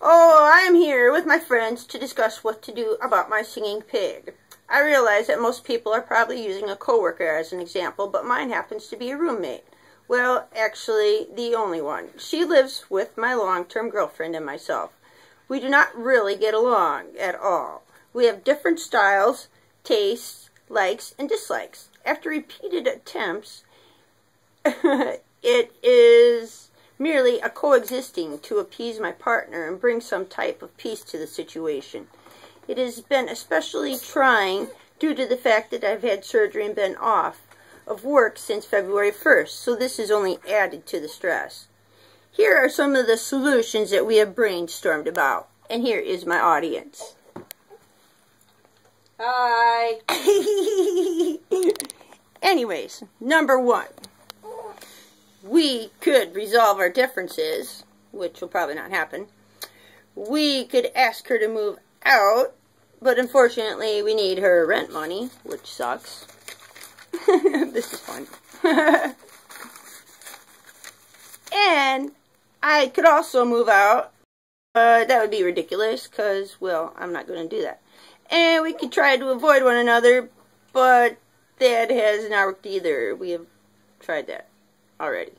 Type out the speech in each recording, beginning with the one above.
Oh, I am here with my friends to discuss what to do about my singing pig. I realize that most people are probably using a coworker as an example, but mine happens to be a roommate. Well, actually, the only one. She lives with my long-term girlfriend and myself. We do not really get along at all. We have different styles, tastes, likes, and dislikes. After repeated attempts, it is merely a coexisting to appease my partner and bring some type of peace to the situation. It has been especially trying due to the fact that I've had surgery and been off of work since February 1st, so this has only added to the stress. Here are some of the solutions that we have brainstormed about, and here is my audience. Hi! Anyways, number one we could resolve our differences, which will probably not happen. We could ask her to move out, but unfortunately we need her rent money, which sucks. this is fun. and I could also move out, but that would be ridiculous because, well, I'm not going to do that. And we could try to avoid one another, but that has not worked either. We have tried that already.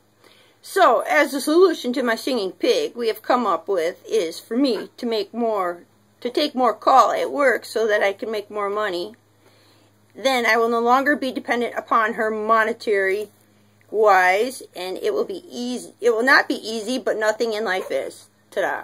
So, as a solution to my singing pig, we have come up with is for me to make more, to take more call at work so that I can make more money. Then I will no longer be dependent upon her monetary wise, and it will be easy. It will not be easy, but nothing in life is. Ta-da.